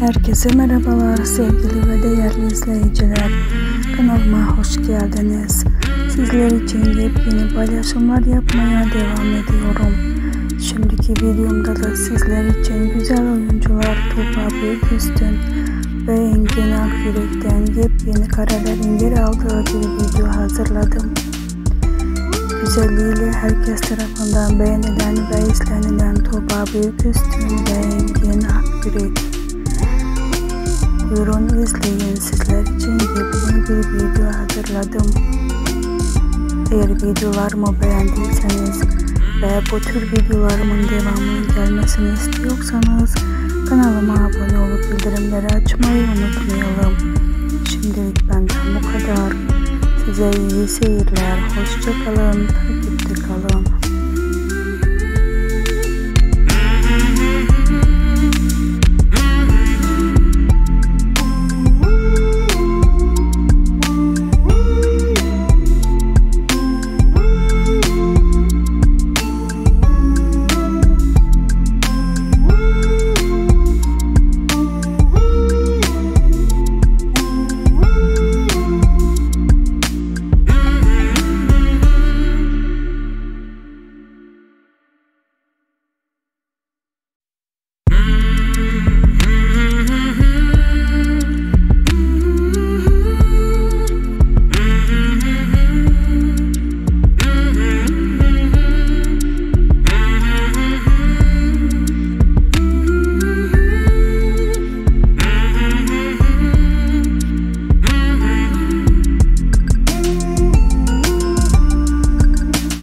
Herkese merhabalar sevgili ve değerli izleyiciler. Kanalıma hoş geldiniz. Sizler için yepyeni paylaşımlar yapmaya devam ediyorum. Şimdiki videomda da sizler için güzel oyuncular Tuğba Büyüküstün ve Engin Akyürek'ten yepyeni karelerin yer aldığı bir video hazırladım. Güzelliğiyle herkes tarafından beğenilen ve izlenilen Tuğba Büyüküstün ve Engin Akyürek Buyurun izleyin sizler için yepyeni bir video hazırladım. Eğer videolarımı beğendiyseniz ve bu tür videolarımın devamının gelmesini istiyorsanız kanalıma abone olup bildirimleri açmayı unutmayalım. Şimdilik benden bu kadar. Size iyi seyirler. Hoşçakalın. Takipte kalın.